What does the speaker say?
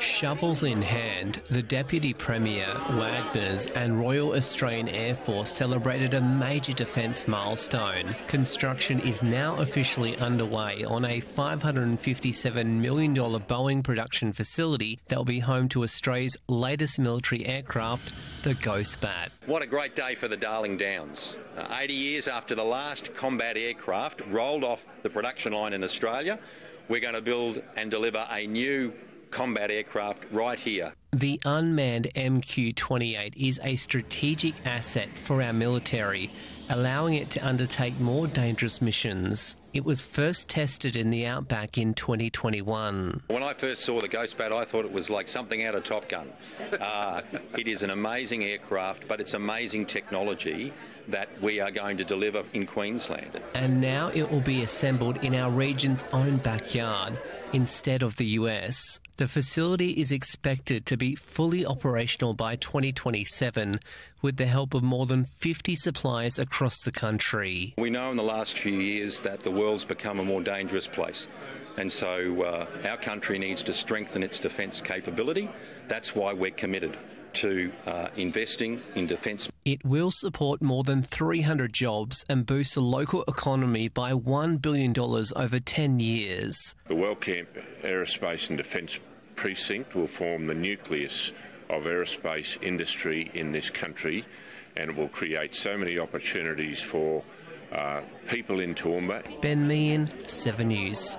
Shovels in hand, the Deputy Premier, Wagners, and Royal Australian Air Force celebrated a major defence milestone. Construction is now officially underway on a $557 million Boeing production facility that will be home to Australia's latest military aircraft, the Ghost Bat. What a great day for the Darling Downs. Uh, 80 years after the last combat aircraft rolled off the production line in Australia, we're going to build and deliver a new combat aircraft right here. The unmanned MQ 28 is a strategic asset for our military, allowing it to undertake more dangerous missions. It was first tested in the outback in 2021. When I first saw the Ghost Bat, I thought it was like something out of Top Gun. Uh, it is an amazing aircraft, but it's amazing technology that we are going to deliver in Queensland. And now it will be assembled in our region's own backyard instead of the US. The facility is expected to be fully operational by 2027 with the help of more than 50 suppliers across the country. We know in the last few years that the world's become a more dangerous place. And so uh, our country needs to strengthen its defence capability. That's why we're committed to uh, investing in defence. It will support more than 300 jobs and boost the local economy by $1 billion over 10 years. The Wellcamp Aerospace and Defence Precinct will form the nucleus of aerospace industry in this country and it will create so many opportunities for uh, people in Toowoomba. Ben Mihan, 7 News.